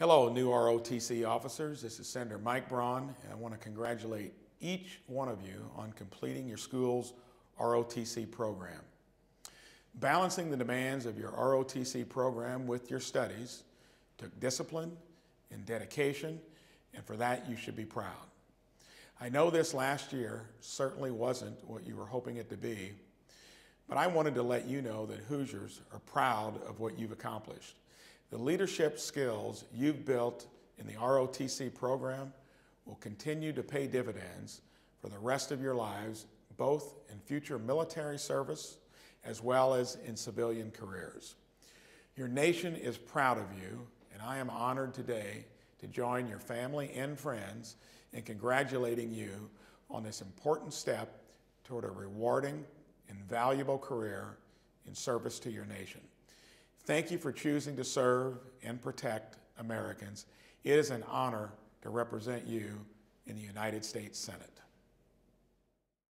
Hello, new ROTC officers. This is Senator Mike Braun, and I want to congratulate each one of you on completing your school's ROTC program. Balancing the demands of your ROTC program with your studies took discipline and dedication, and for that you should be proud. I know this last year certainly wasn't what you were hoping it to be, but I wanted to let you know that Hoosiers are proud of what you've accomplished. The leadership skills you've built in the ROTC program will continue to pay dividends for the rest of your lives, both in future military service as well as in civilian careers. Your nation is proud of you, and I am honored today to join your family and friends in congratulating you on this important step toward a rewarding and valuable career in service to your nation. Thank you for choosing to serve and protect Americans. It is an honor to represent you in the United States Senate.